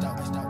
stop, stop.